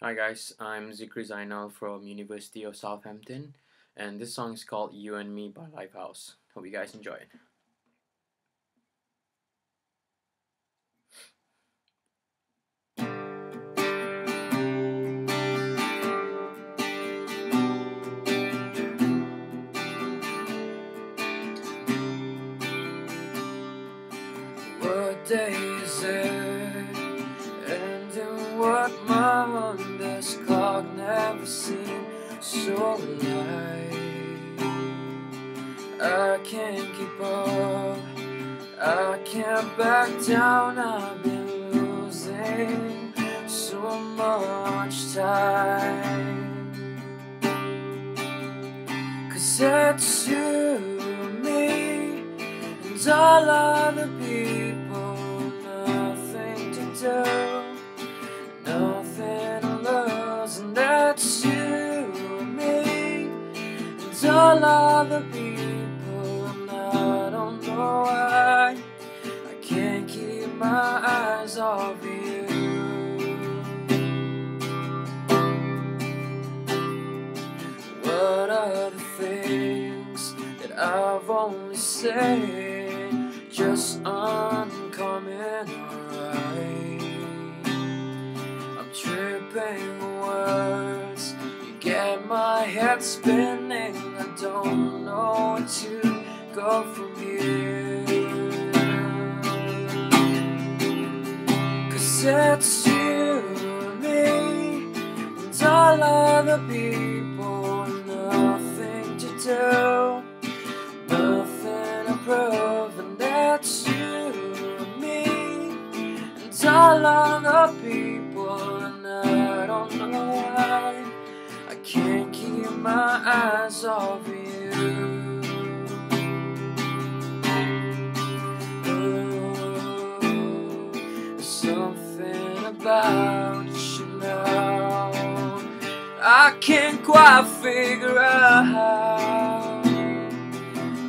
Hi guys, I'm Zikri Zainal from University of Southampton and this song is called You and Me by Lifehouse. Hope you guys enjoy it. What day seemed so light? I can't keep up, I can't back down. I've been losing so much time. Cause it's you, me, and all other people. Nothing to do, all other people. And I don't know why I can't keep my eyes off you. What are the things that I've only said just coming alright? I'm tripping words, you get my head spinning. Don't know where to go from here. Cause it's you, and me, and all other people. Nothing to do, nothing to prove, and that's you, me, and all other people. And I don't know why I can't off you. Oh, there's something about you now I can't quite figure out.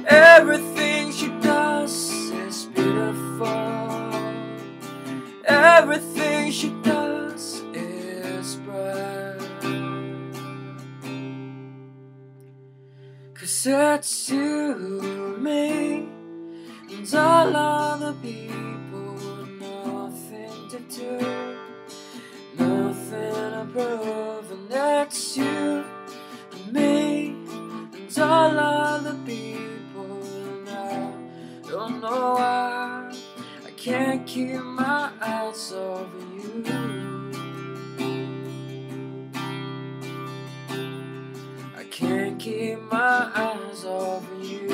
Everything she does is beautiful. Everything she does Cause it's you, me, and all other people. Nothing to do, nothing to prove, and it's you, me, and all other people. And I don't know why I can't keep my eyes over you. keep my eyes off you.